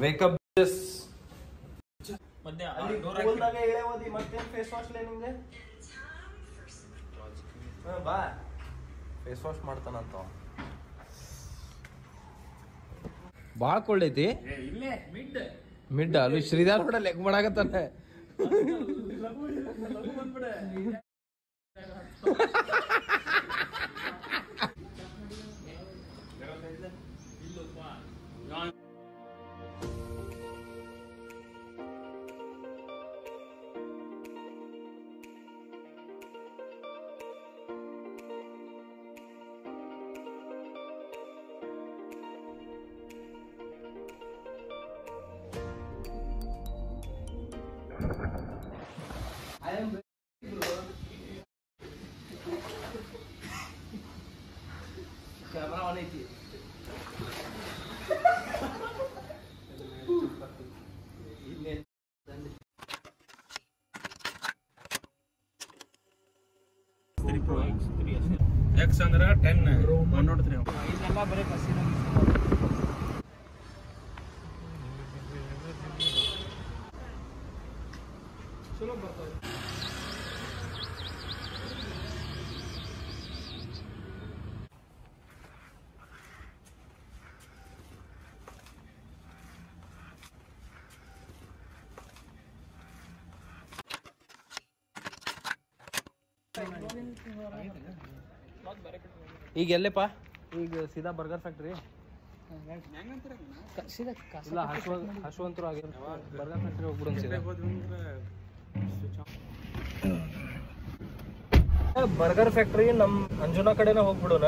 Wake up ಮತ್ತೆ ಅಲ್ಲಿ door ಕೂಲ್ದಾಗ ಎಳೆ ಓದಿ ಮತ್ತೇನ್ ಫೇಸ್ ವಾಶ್ ಲೇ ನಿಮ್ಗೆ ಹಾ, ಬಾ ಫೇಸ್ ವಾಶ್ ಮಾಡ್ತಾನಂತ ಬಾಳ ಕೊಳ್ಳೈತಿ ಏ, ಇಲ್ಲೇ ಮಿಡ್ ಮಿಡ್ ಅಲ್ಲಿ ಶ್ರೀಧರ್ ಕೂಡ ಲೆಗ್ ಮಾಡಾಕತ್ತಾನೆ ಕ್ಯಾಮ್ರಾ ಆನ್ ಐತಿ ಇನ್ನೇನ್ ಎಕ್ಸ್ ಅಂದ್ರ ಟೆನ್ ಒನ್ ನೋಟ್ ತ್ರೀ ಇದೆಲ್ಲ ಬರೀ ಬಸ್ಸಿನ ಈಗ ಎಲ್ಲಿಪ್ಪ? ಈಗ ಸೀದಾ ಬರ್ಗರ್ ಫ್ಯಾಕ್ಟ್ರಿ ಇಲ್ಲ ಹಶ್ವ ಹಶ್ವಂತರು ಆಗಿರ ಬರ್ಗರ್ ಫ್ಯಾಕ್ಟ್ರಿ ಹೋಗ್ಬಿಡೋಣ ಸೀದಾ. ಬರ್ಗರ್ ಫ್ಯಾಕ್ಟ್ರಿ ನಮ್ ಅಂಜುನಾ ಕಡೆನೇ ಹೋಗ್ಬಿಡೋಣ.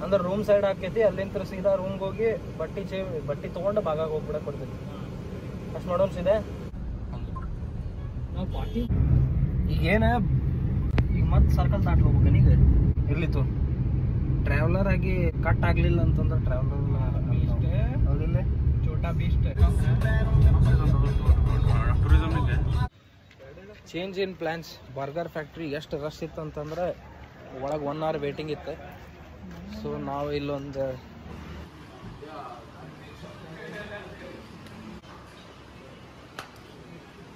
ಅಂದ್ರೆ ರೂಮ್ ಸೈಡ್ ಹಾಕೈತಿ ಅಲ್ಲಿಂದ ಸೀದಾ ರೂಮ್ಗೆ ಹೋಗಿ ಬಟ್ಟಿ ಚೇ ಬಟ್ಟಿ ತೊಗೊಂಡು ಬಾಗಾಗ ಹೋಗ್ಬಿಡಕ್ ಬರ್ತೈತಿ ಅಷ್ಟು ಮಾಡೋಣ ಸೀದಾ. ಈಗ ಏನ ಈಗ ಮತ್ತೆ ಸರ್ಕಲ್ ದಾಟ್ ಹೋಗ್ಬೇಕನ ಇರ್ಲಿ ಇರ್ಲಿತ್ತು ಟ್ರಾವೆಲರ್ ಆಗಿ ಕಟ್ ಆಗ್ಲಿಲ್ಲ ಅಂತಂದ್ರೆ traveller Chhota beast change in plans burger factory ಎಷ್ಟು ರಶ್ ಇತ್ತು ಅಂತಂದ್ರೆ ಒಳಗೆ ಒನ್ ಅವರ್ ವೇಟಿಂಗ್ ಇತ್ತು. ಸೊ ನಾವು ಇಲ್ಲೊಂದು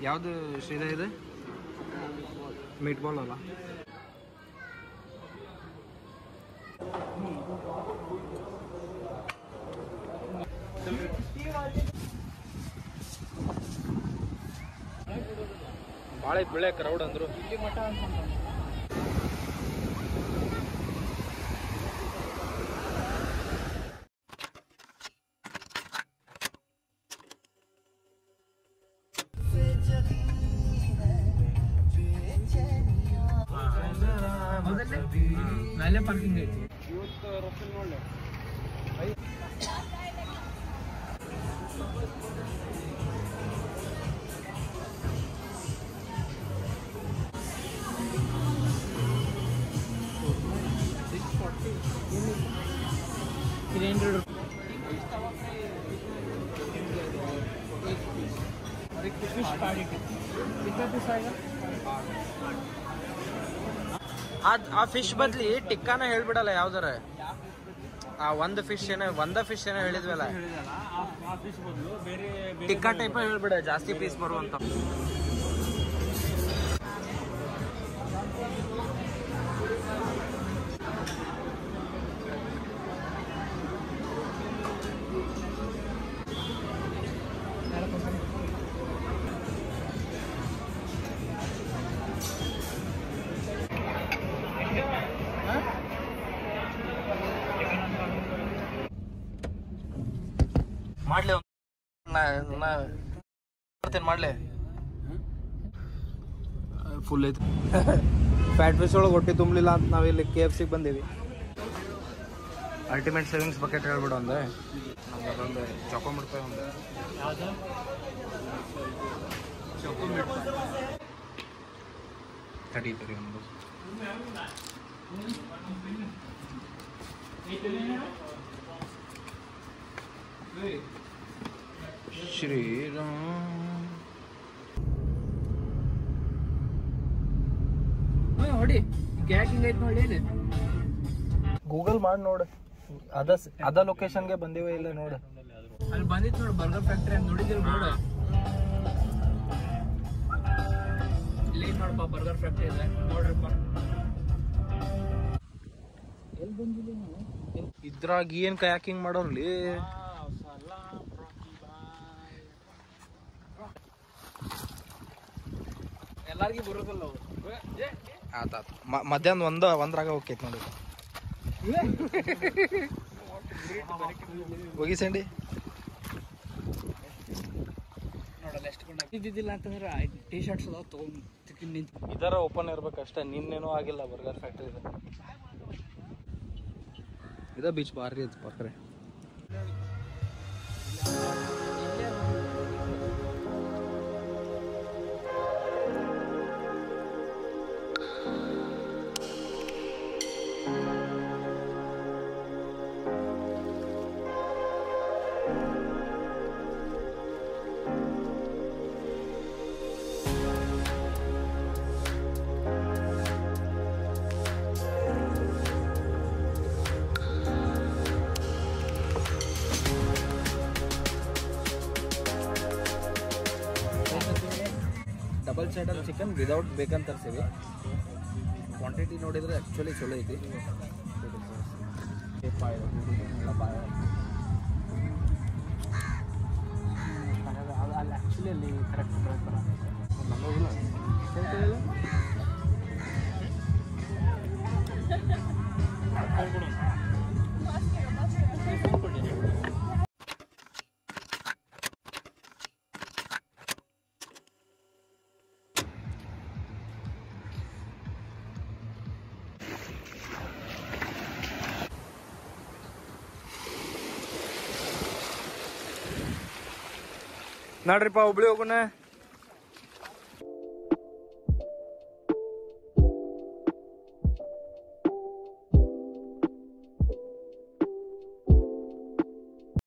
ಯಾವುದು ಶ್ರೀದ ಇದೆ? ಮೀಟ್ ಬಾಲ್ ಅಲ್ಲ? ಭಾಳ ಐತ್ ಬೆಳೆ ಕ್ರೌಡ್ ಅಂದ್ರು. ಇಲ್ಲಿ ಮಠ ಅಂತ ಮೇಲೆ ಪಾರ್ಕಿಂಗ್ ಐತಿ ತ್ರೀ ಅದ್ ಆ ಫಿಶ್ ಬದ್ಲಿ ಟಿಕ್ಕಾನ ಹೇಳ್ಬಿಡಲ್ಲ ಯಾವ್ದಾರ? ಆ ಒಂದ್ ಫಿಶ್ ಏನೋ ಒಂದ ಫಿಶ್ ಏನೋ ಹೇಳಿದ್ವಲ್ಲ. ಟಿಕ್ಕಾ ಟೈಪ್ ಹೇಳ್ಬಿಡ ಜಾಸ್ತಿ ಪೀಸ್ ಬರುವಂತ. ಮಾಡ್ಲಿ ಒಂದ್- ನಾ- ನಾ ಮಾಡ್ತೇನೆ ಮಾಡ್ಲಿ? ಫುಲ್ ಐತಿ. ಫ್ಯಾಟ್ ಫಿಶ್ ಒಳಗೆ ಹೊಟ್ಟೆ ತುಂಬಲಿಲ್ಲ ಅಂತ ನಾವಿಲ್ಲಿ ಕೆ ಎಫ್ ಸಿಗೆ ಬಂದೀವಿ. ಅಲ್ಟಿಮೇಟ್ ಸೇವಿಂಗ್ಸ್ ಬಕೆಟ್ ಹೇಳ್ಬಿಡು ಅಂದೆ ನಮ್ಗೆ ಅದೊಂದು ಚಾಕೋ ರೂಪಾಯಿ ಒಂದು ತಡಿ ತಡಿ ಒಂದು. ಶ್ರೀರಾಮ್. ನೋಡಿ ಗ್ಯಾಸ್ ಹಿಂಗೈತಿ ನೋಡಿ ಇಲ್ಲಿ. ಗೂಗಲ್ ಮಾಡಿ ನೋಡು. ಅದ ಅದ ಲೊಕೇಶನ್ ಲೊಕೇಶನ್ಗೆ ಬಂದಿವೆ ಇಲ್ಲ ನೋಡು. ಅಲ್ಲಿ ಬಂದಿತ್ತು ನೋಡಿ ಬರ್ಗರ್ ಫ್ಯಾಕ್ಟ್ರಿ ಅಂತ ನೋಡಿದಿಲ್ಲ ನೋಡು. ಇಲ್ಲಿ ನೋಡಪ್ಪ ಬರ್ಗರ್ ಫ್ಯಾಕ್ಟ್ರಿ ಇದೆ. ನೋಡ್ರಪ್ಪ ಎಲ್ಲಿ ಬಂದಿಲ್ಲ ಇದ್ರಾಗ ಏನ್ ಕಯಾಕಿಂಗ್ ಮಾಡೋರ್ಲಿ? ಎಲ್ಲಾರ್ಗಿ ಬರೋದಿಲ್ಲ ಆತಾತ ಮಧ್ಯಾಹ್ನ ಒಂದ ಒಂದ್ರಾಗ ಹೋಗ್ತೈತಿ ನೋಡಿ. ಹೋಗಿ ಸಂಡಿ. ನೋಡಲ್ಲ ಎಷ್ಟು ಕೊಂಡ ಇದ್ದಿದ್ದಿಲ್ಲ ಅಂತಂದ್ರೆ ಟಿ ಶರ್ಟ್ಸ್ ಅದಾವ ತೊಗೊಂಡು ನಿಂತು. ಇದರ ಓಪನ್ ಇರ್ಬೇಕಷ್ಟೇ ನಿನ್ನೇನೂ ಆಗಿಲ್ಲ ಬರ್ಗರ್ ಫ್ಯಾಕ್ಟ್ರಿ ಇದೆ ಬೀಚ್ ಬಾರಿ ಐತಿ ಪಕ್ಕರೆ ಡಬಲ್ ಸೈಡಲ್ ಚಿಕನ್ ವಿದೌಟ್ ಬೇಕನ್ ತರ್ಸಿವಿ. ಕ್ವಾಂಟಿಟಿ ನೋಡಿದ್ರೆ ಆ್ಯಕ್ಚುಲಿ ಚಲೋ ಐತಿ. ಅಲ್ಲಿ ಆ್ಯಕ್ಚುಲಿ ಅಲ್ಲಿ ಕರೆಕ್ಟ್ ನೋಡ್ರಿಪ್ಪ ಹುಬ್ಳಿ ಹೋಗೋಣ